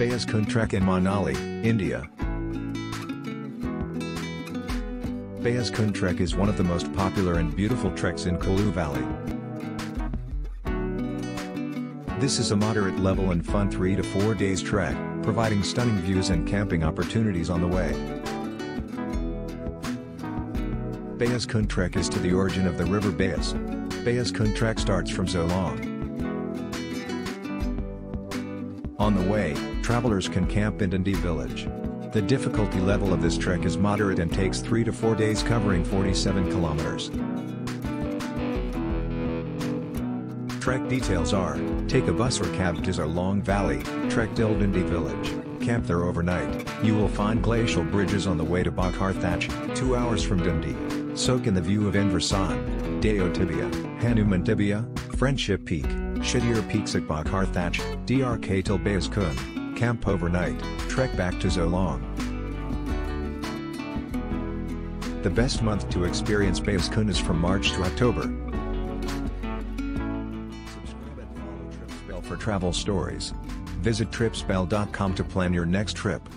Beas Kund Trek in Manali, India. Beas Kund Trek is one of the most popular and beautiful treks in Kullu Valley. This is a moderate level and fun 3 to 4 days trek, providing stunning views and camping opportunities on the way. Beas Kund Trek is to the origin of the river Beas. Beas Kund Trek starts from Solang. On the way, travelers can camp in Dhundi village. The difficulty level of this trek is moderate and takes 3 to 4 days covering 47 kilometers. Trek details are, take a bus or cab to Solang Valley, trek till Dandi village, camp there overnight, you will find glacial bridges on the way to Bakar Thach, 2 hours from Dhundi, soak in the view of Indrasan, Deo Tibba, Hanuman Tibba, Friendship Peak, Shitidhar Peaks at Bakar Thach, DRK till Beas Kund, camp overnight, trek back to Solang. The best month to experience Beas Kund is from March to October. Subscribe and follow TripSpell for travel stories. Visit tripspell.com to plan your next trip.